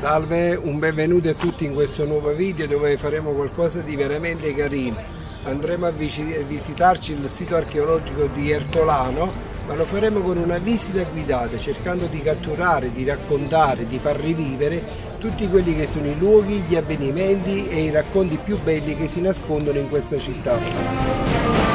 Salve, un benvenuto a tutti in questo nuovo video dove faremo qualcosa di veramente carino. Andremo a visitarci il sito archeologico di Ertolano, ma lo faremo con una visita guidata, cercando di catturare, di raccontare, di far rivivere tutti quelli che sono i luoghi, gli avvenimenti e i racconti più belli che si nascondono in questa città.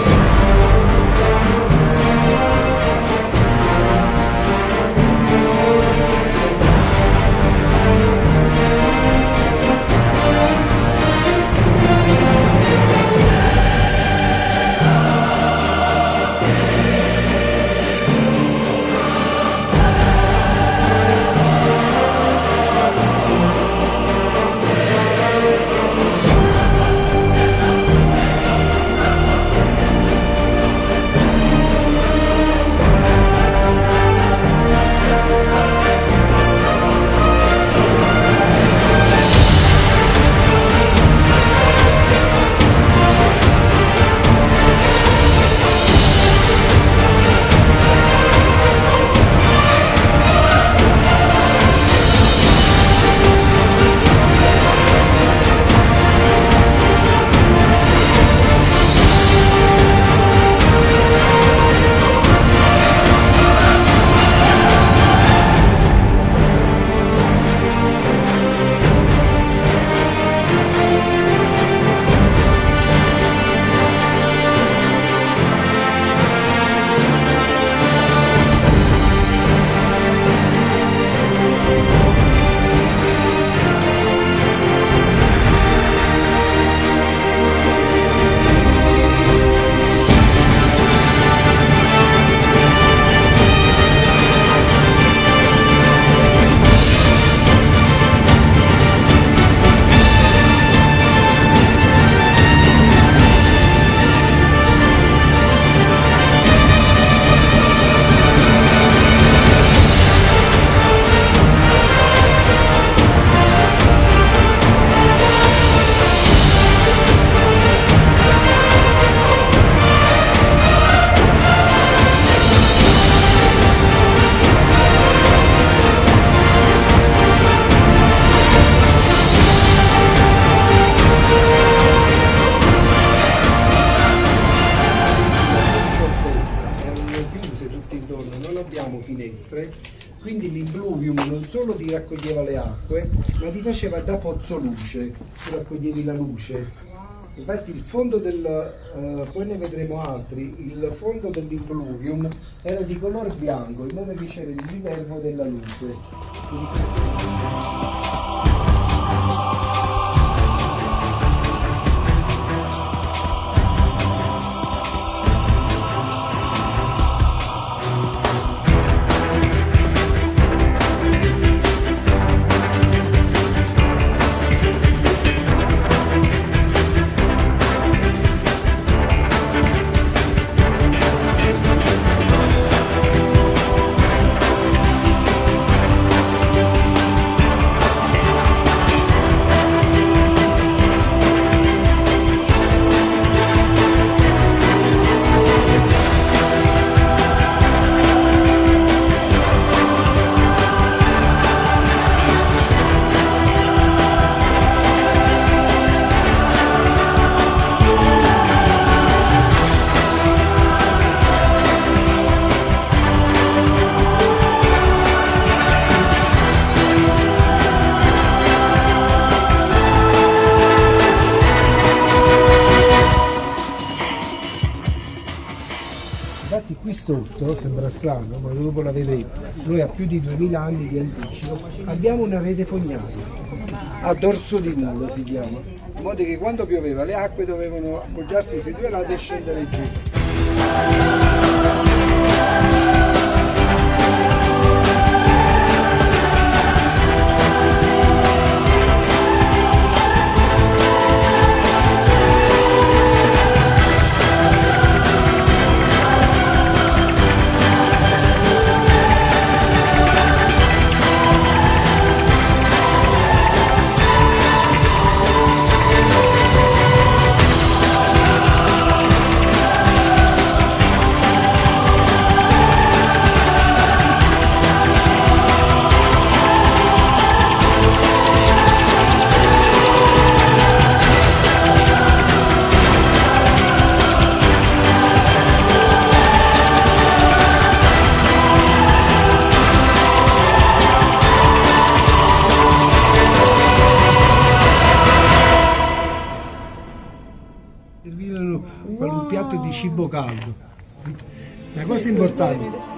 Quindi l'impluvium non solo ti raccoglieva le acque, ma ti faceva da pozzo luce, tu raccoglievi la luce. Infatti il fondo del, eh, poi ne vedremo altri, il fondo dell'impluvium era di color bianco, modo che c'era il riservo della luce. Qui sotto, sembra strano, ma dopo la vedrete, noi a più di 2000 anni di anticipo abbiamo una rete fognaria, a dorso di muro si chiama, in modo che quando pioveva le acque dovevano appoggiarsi sui due lati e scendere giù. Fatto di cibo caldo. La cosa importante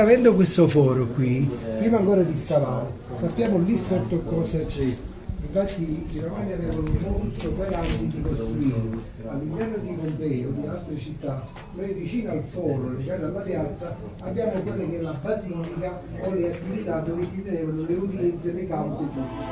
avendo questo foro qui, prima ancora di scavare, sappiamo lì sotto cosa c'è. Infatti i romani avevano un modus operandi di costruire all'interno di Pompei o di altre città, noi vicino al foro, legati alla piazza, abbiamo quella che è la basilica o le attività dove si tenevano le udienze, le cause giuste.